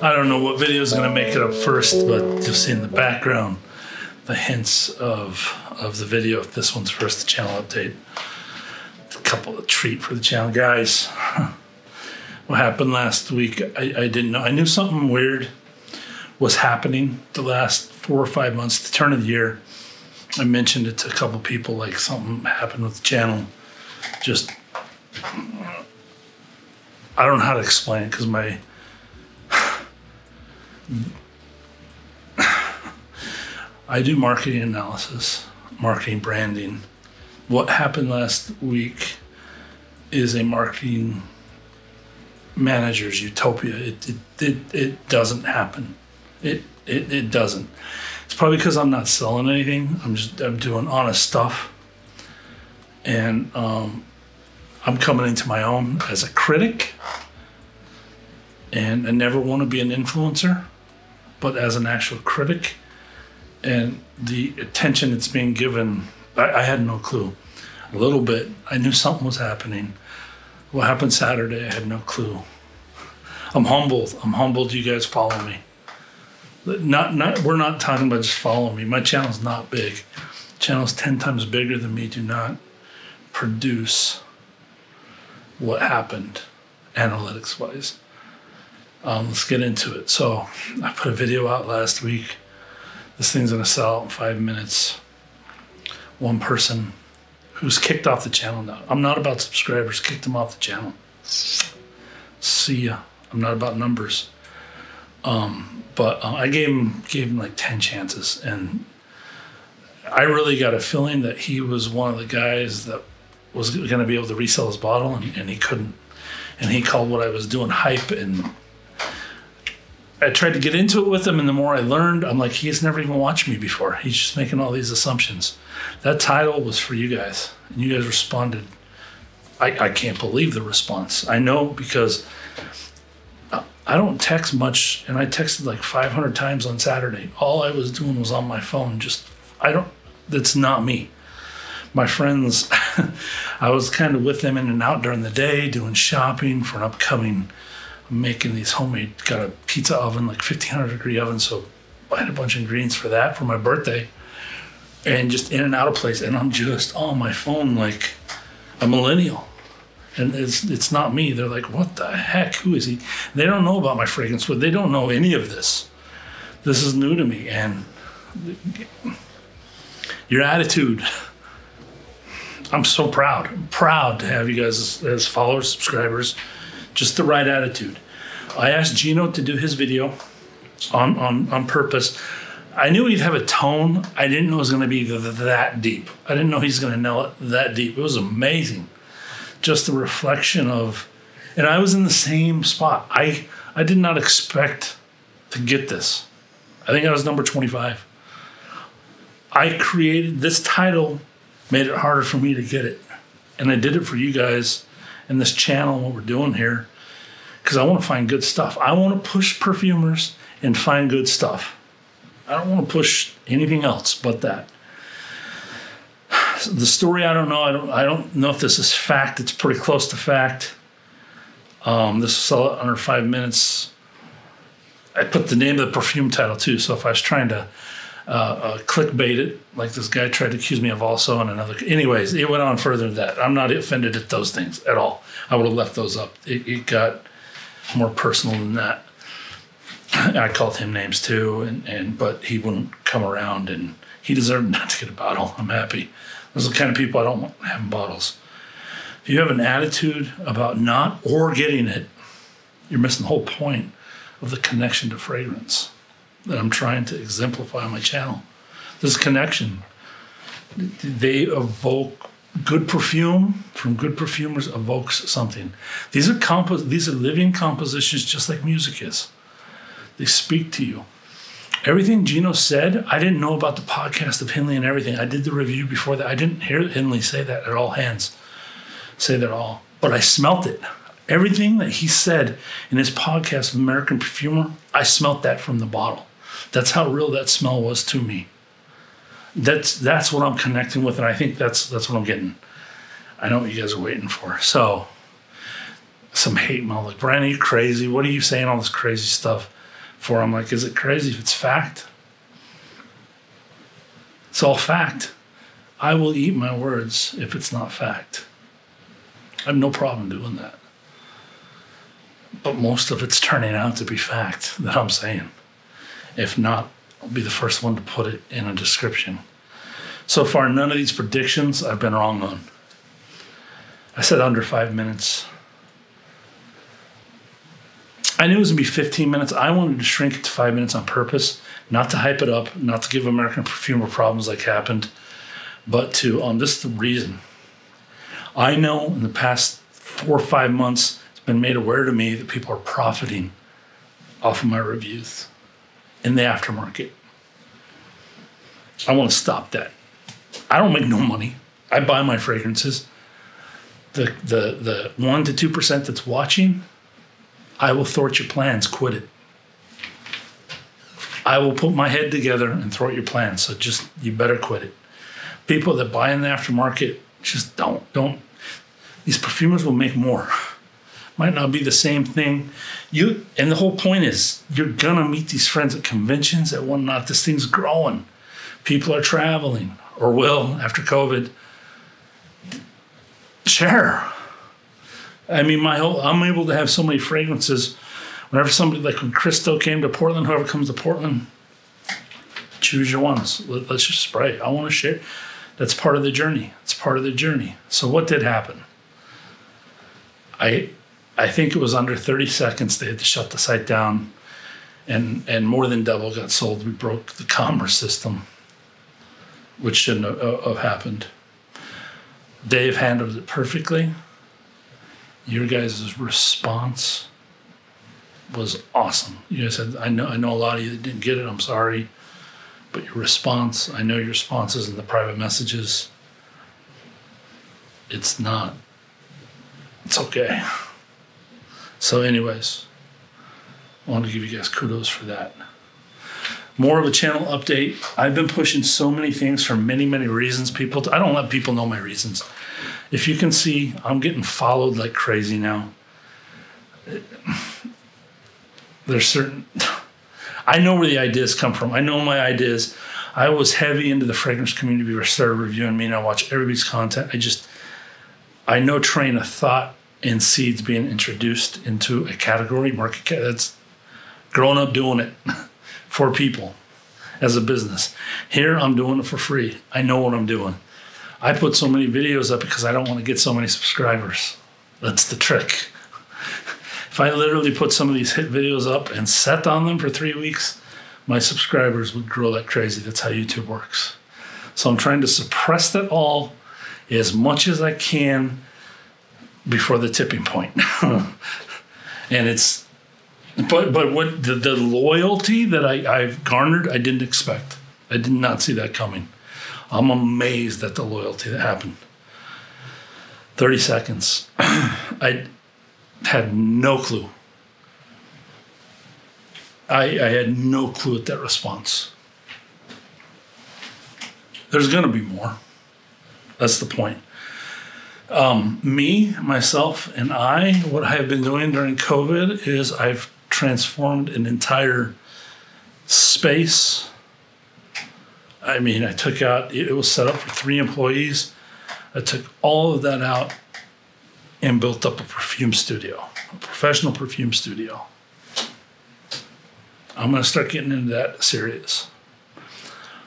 I don't know what video is going to make it up first, but you'll see in the background the hints of of the video. If this one's first, the channel update. A couple of treat for the channel, guys. what happened last week? I, I didn't know. I knew something weird was happening the last four or five months, the turn of the year. I mentioned it to a couple people, like something happened with the channel. Just I don't know how to explain it because my I do marketing analysis, marketing branding. What happened last week is a marketing manager's utopia. It, it, it, it doesn't happen. It, it, it doesn't. It's probably because I'm not selling anything. I'm just I'm doing honest stuff, and um, I'm coming into my own as a critic. And I never want to be an influencer, but as an actual critic, and the attention it's being given, I, I had no clue. A little bit, I knew something was happening. What happened Saturday, I had no clue. I'm humbled. I'm humbled you guys follow me. Not, not, we're not talking about just follow me. My channel's not big. Channel's 10 times bigger than me. Do not produce what happened analytics wise. Um, let's get into it. So, I put a video out last week. This thing's gonna sell out in five minutes. One person who's kicked off the channel now. I'm not about subscribers, kicked them off the channel. See ya. I'm not about numbers. Um, but uh, I gave him gave him like ten chances, and I really got a feeling that he was one of the guys that was going to be able to resell his bottle, and, and he couldn't. And he called what I was doing hype, and I tried to get into it with him, and the more I learned, I'm like, he's never even watched me before. He's just making all these assumptions. That title was for you guys, and you guys responded. I, I can't believe the response. I know because I don't text much, and I texted like 500 times on Saturday. All I was doing was on my phone. Just, I don't, that's not me. My friends, I was kind of with them in and out during the day, doing shopping for an upcoming, making these homemade, got a pizza oven, like 1500 degree oven. So I had a bunch of ingredients for that for my birthday and just in and out of place. And I'm just on my phone like a millennial and it's it's not me. They're like, what the heck? Who is he? They don't know about my fragrance, but they don't know any of this. This is new to me, and your attitude. I'm so proud. I'm proud to have you guys as, as followers, subscribers. Just the right attitude. I asked Gino to do his video on on on purpose. I knew he'd have a tone. I didn't know it was going to be that deep. I didn't know he's going to nail it that deep. It was amazing just the reflection of and I was in the same spot. I I did not expect to get this. I think I was number 25. I created this title made it harder for me to get it. And I did it for you guys and this channel and what we're doing here because I want to find good stuff. I want to push perfumers and find good stuff. I don't want to push anything else but that the story I don't know. I don't I don't know if this is fact. It's pretty close to fact. Um, this will sell it under five minutes. I put the name of the perfume title too. So if I was trying to uh, uh, like this guy tried to accuse me of also and another. Anyways, it went on further than that. I'm not offended at those things at all. I would have left those up. It, it got more personal than that. I called him names too, and, and but he wouldn't come around, and he deserved not to get a bottle. I'm happy. Those are the kind of people I don't want having bottles. If you have an attitude about not or getting it, you're missing the whole point of the connection to fragrance that I'm trying to exemplify on my channel. This connection, they evoke good perfume from good perfumers evokes something. These are compos- these are living compositions just like music is. They speak to you everything Gino said, I didn't know about the podcast of Henley and everything. I did the review before that. I didn't hear Henley say that at all hands, say that all. But I smelt it. Everything that he said in his podcast American Perfumer, I smelt that from the bottle. That's how real that smell was to me. That's that's what I'm connecting with, and I think that's that's what I'm getting. I know what you guys are waiting for. So some hate mail like Brandon, you crazy. What are you saying all this crazy stuff? For I'm like, is it crazy if it's fact? It's all fact. I will eat my words if it's not fact. I have no problem doing that. But most of it's turning out to be fact that I'm saying. If not, I'll be the first one to put it in a description. So far, none of these predictions I've been wrong on. I said under five minutes. I knew it was gonna be 15 minutes. I wanted to shrink it to five minutes on purpose, not to hype it up, not to give American Perfumer problems like happened, but to, um, this is the reason. I know in the past four or five months, it's been made aware to me that people are profiting off of my reviews in the aftermarket. I want to stop that. I don't make no money. I buy my fragrances. The the the one to two percent that's watching, I will thwart your plans. Quit it. I will put my head together and thwart your plans. So just you better quit it. People that buy in the aftermarket, just don't don't. These perfumers will make more. Might not be the same thing. You and the whole point is you're gonna meet these friends at conventions and whatnot. This thing's growing. People are traveling or will after COVID. Share. I mean, my whole I'm able to have so many fragrances. Whenever somebody like when Christo came to Portland, whoever comes to Portland, choose your ones. Let, us just spray. I want to share. That's part of the journey. It's part of the journey. So what did happen? I I think it was under 30 seconds they had to shut the site down and and more than double got sold. We broke the commerce system, which shouldn't have, uh, have happened. Dave handled it perfectly. Your guys' response was awesome. You guys said, I know I know a lot of you that didn't get it, I'm sorry. But your response, I know your responses in the private messages. It's not. It's okay. So, anyways, I want to give you guys kudos for that. More of a channel update. I've been pushing so many things for many, many reasons. People, I don't let people know my reasons. If you can see, I'm getting followed like crazy now. There's certain, I know where the ideas come from. I know my ideas. I was heavy into the fragrance community I started reviewing me, and I watch everybody's content. I just, I know train of thought and seeds being introduced into a category market that's grown up doing it for people as a business. Here i'm doing it for free. I know what i'm doing. I put so many videos up because i don't want to get so many subscribers. That's the trick. If i literally put some of these hit videos up and sat on them for three weeks my subscribers would grow like crazy. That's how youtube works. So i'm trying to suppress that all as much as i can before the tipping point. and it's, but but what the, the loyalty that I, I've garnered, I didn't expect. I did not see that coming. I'm amazed at the loyalty that happened. 30 seconds. I had no clue. I, I had no clue at that response. There's going to be more. That's the point. Um, me, myself, and I, what I have been doing during COVID is I've transformed an entire space. I mean, I took out, it was set up for three employees. I took all of that out and built up a perfume studio, a professional perfume studio. I'm going to start getting into that serious.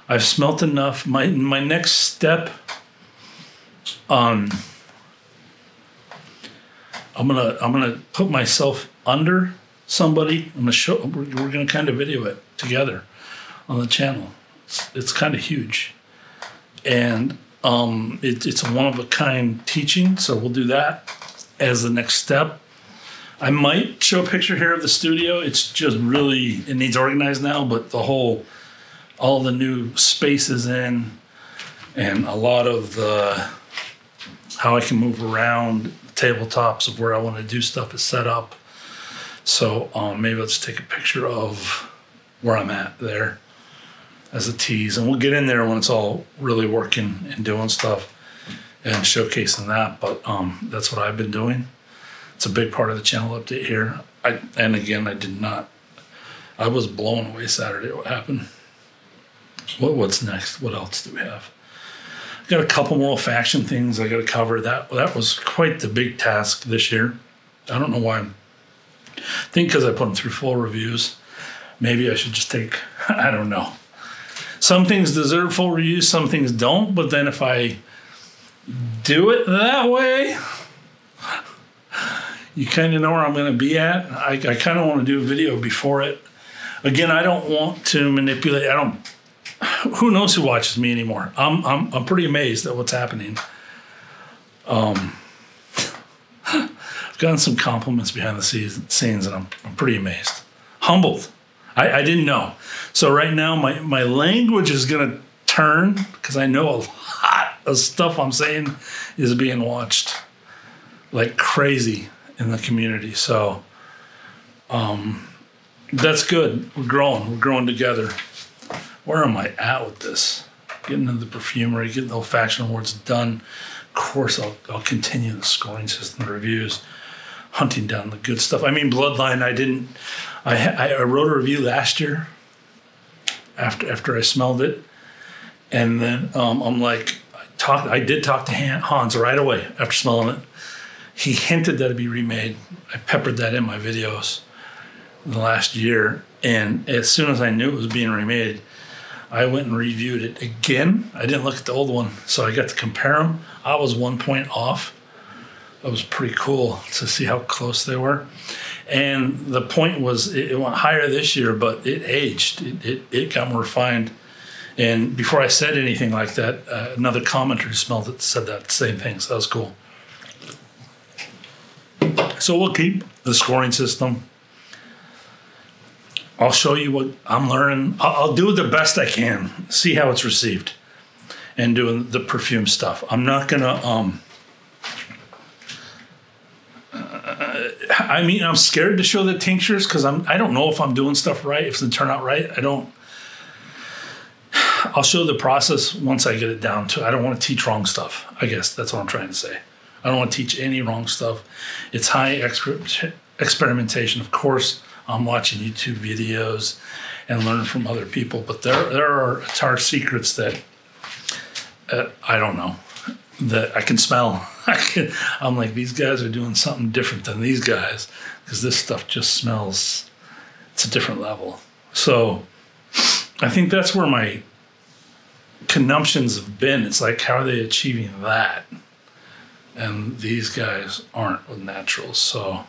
I've smelt enough. My my next step um I'm gonna I'm gonna put myself under somebody. I'm gonna show. We're, we're gonna kind of video it together on the channel. It's, it's kind of huge, and um, it, it's a one of a kind teaching. So we'll do that as the next step. I might show a picture here of the studio. It's just really it needs organized now, but the whole all the new spaces in and a lot of the how I can move around tabletops of where I want to do stuff is set up. So um, maybe let's take a picture of where I'm at there as a tease, and we'll get in there when it's all really working and doing stuff and showcasing that. But um, that's what I've been doing. It's a big part of the channel update here. I and again, I did not. I was blown away Saturday. What happened? What what's next? What else do we have? Got a couple more faction things I got to cover. That that was quite the big task this year. I don't know why. I think because I put them through full reviews. Maybe I should just take. I don't know. Some things deserve full reviews, some things don't. But then if I do it that way, you kind of know where I'm going to be at. I, I kind of want to do a video before it. Again, I don't want to manipulate. I don't who knows who watches me anymore? I'm I'm I'm pretty amazed at what's happening. Um, I've gotten some compliments behind the scenes, and I'm I'm pretty amazed, humbled. I, I didn't know. So right now, my my language is gonna turn because I know a lot of stuff I'm saying is being watched like crazy in the community. So, um, that's good. We're growing. We're growing together where am I at with this? Getting into the perfumery, getting the olfaction awards done. Of course, I'll, I'll continue the scoring system the reviews, hunting down the good stuff. I mean, Bloodline, I didn't, I, I wrote a review last year after, after I smelled it. And then um, I'm like, I I did talk to Hans right away after smelling it. He hinted that it'd be remade. I peppered that in my videos in the last year. And as soon as I knew it was being remade, I went and reviewed it again. I didn't look at the old one, so I got to compare them. I was one point off. It was pretty cool to see how close they were. And the point was, it, went higher this year, but it aged. It, it, it got more refined. And before I said anything like that, uh, another commenter smelled it said that same thing. So that was cool. So we'll keep the scoring system I'll show you what I'm learning. I'll, I'll do the best I can, see how it's received, and doing the perfume stuff. I'm not gonna. Um, uh, I mean, I'm scared to show the tinctures because I'm. I don't know if I'm doing stuff right. If it turn out right, I don't. I'll show the process once I get it down to. I don't want to teach wrong stuff. I guess that's what I'm trying to say. I don't want to teach any wrong stuff. It's high exper- experimentation, of course. I'm watching YouTube videos and learn from other people. But there there are tar secrets that uh, I don't know that I can smell. I'm like these guys are doing something different than these guys because this stuff just smells. It's a different level. So I think that's where my consumptions have been. It's like how are they achieving that? And these guys aren't with naturals. So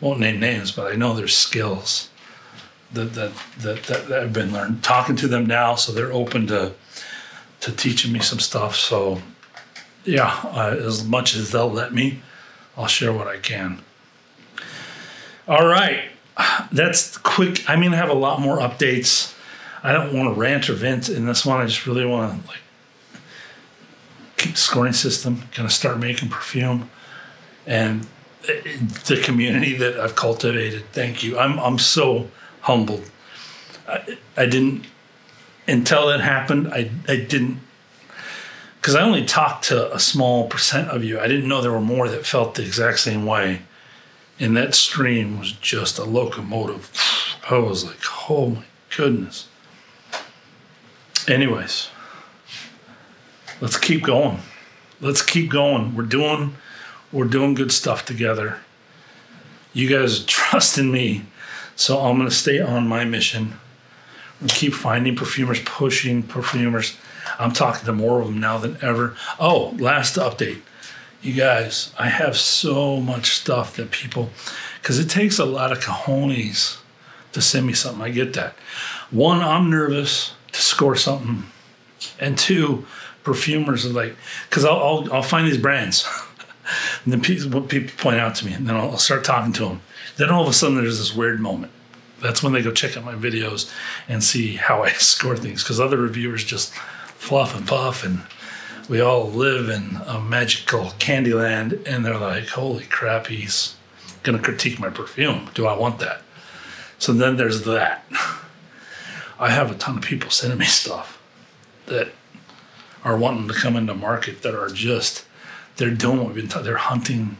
won't name names, but I know there's skills that that that that, have been learned. Talking to them now, so they're open to to teaching me some stuff. So yeah, uh, as much as they'll let me, I'll share what I can. All right, that's quick. I mean, I have a lot more updates. I don't want to rant or vent in this one. I just really want to like keep the scoring system. Gonna start making perfume, and the community that I've cultivated. Thank you. I'm I'm so humbled. I, I didn't until it happened. I I didn't because I only talked to a small percent of you. I didn't know there were more that felt the exact same way. And that stream was just a locomotive. I was like, oh my goodness. Anyways, let's keep going. Let's keep going. We're doing we're doing good stuff together. You guys trust in me. So I'm going to stay on my mission. and keep finding perfumers, pushing perfumers. I'm talking to more of them now than ever. Oh, last update. You guys, I have so much stuff that people, because it takes a lot of cojones to send me something. I get that. One, I'm nervous to score something. And two, perfumers are like, because I'll, I'll, I'll find these brands. And then people, people point out to me, and then I'll, I'll start talking to them. Then all of a sudden, there's this weird moment. That's when they go check out my videos and see how I score things. Because other reviewers just fluff and puff, and we all live in a magical candy land. And they're like, holy crap, he's going to critique my perfume. Do I want that? So then there's that. I have a ton of people sending me stuff that are wanting to come into market that are just they're doing what we've been. They're hunting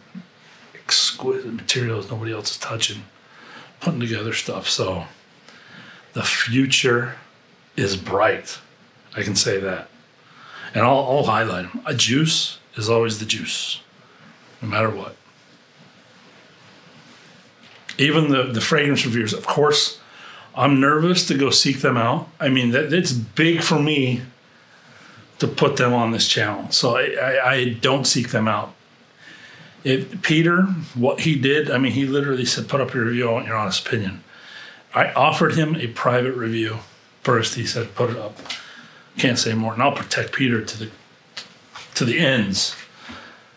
exquisite materials nobody else is touching, putting together stuff. So The future is bright. I can say that. And I'll, I'll highlight them. A juice is always the juice, no matter what. Even the, the fragrance reviewers, of course, I'm nervous to go seek them out. I mean, that it's big for me to put them on this channel. So I, I, I don't seek them out. If Peter, what he did, I mean, he literally said, put up your review, I want your honest opinion. I offered him a private review first. He said, put it up. Can't say more. And I'll protect Peter to the to the ends.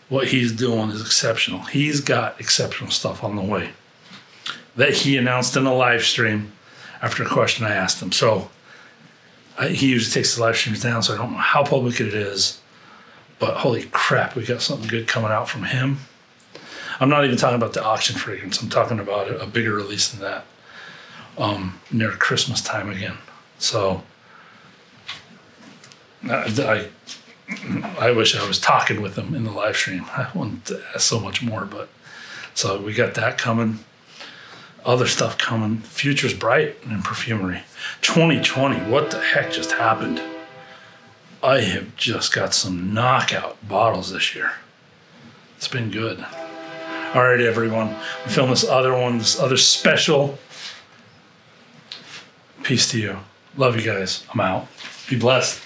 What he's doing is exceptional. He's got exceptional stuff on the way that he announced in a live stream after a question I asked him. So I, he usually takes the live streams down, so I don't know how public it is. But holy crap, we got something good coming out from him. I'm not even talking about the auction fragrance. I'm talking about a, bigger release than that. Um, near Christmas time again. So I, I wish I was talking with him in the live stream. I wanted to ask so much more, but so we got that coming. Other stuff coming. Future's bright in perfumery. 2020. What the heck just happened? I have just got some knockout bottles this year. It's been good. All right, everyone. We filmed this other one, this other special. Peace to you. Love you guys. I'm out. Be blessed.